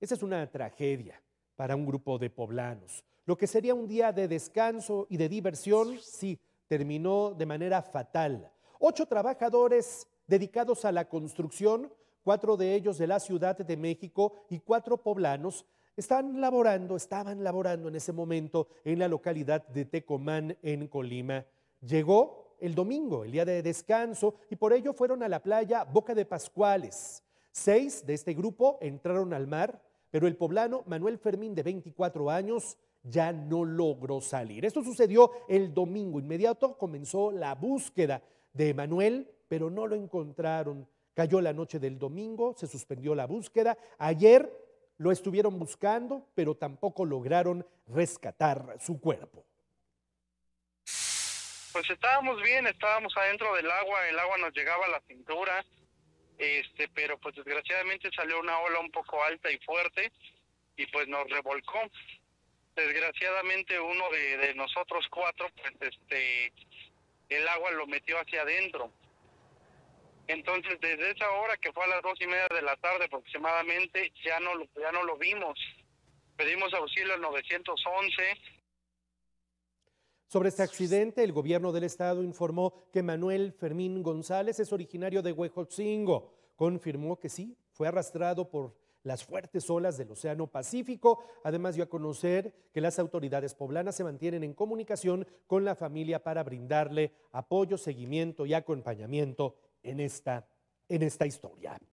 Esa es una tragedia para un grupo de poblanos. Lo que sería un día de descanso y de diversión, sí, terminó de manera fatal. Ocho trabajadores dedicados a la construcción, cuatro de ellos de la Ciudad de México y cuatro poblanos, están laborando, estaban laborando en ese momento en la localidad de Tecomán, en Colima. Llegó el domingo, el día de descanso, y por ello fueron a la playa Boca de Pascuales. Seis de este grupo entraron al mar, pero el poblano Manuel Fermín, de 24 años, ya no logró salir. Esto sucedió el domingo. Inmediato comenzó la búsqueda de Manuel, pero no lo encontraron. Cayó la noche del domingo, se suspendió la búsqueda. Ayer lo estuvieron buscando, pero tampoco lograron rescatar su cuerpo. Pues estábamos bien, estábamos adentro del agua, el agua nos llegaba a la cintura, este, pero pues desgraciadamente salió una ola un poco alta y fuerte y pues nos revolcó. Desgraciadamente uno de, nosotros cuatro, pues este, el agua lo metió hacia adentro. Entonces, desde esa hora que fue a las dos y media de la tarde aproximadamente, ya no, ya no lo vimos. Pedimos auxilio al 911. Sobre este accidente, el gobierno del estado informó que Manuel Fermín González es originario de Huejotzingo. Confirmó que sí, fue arrastrado por las fuertes olas del Océano Pacífico. Además dio a conocer que las autoridades poblanas se mantienen en comunicación con la familia para brindarle apoyo, seguimiento y acompañamiento en esta, en esta historia.